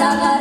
Anor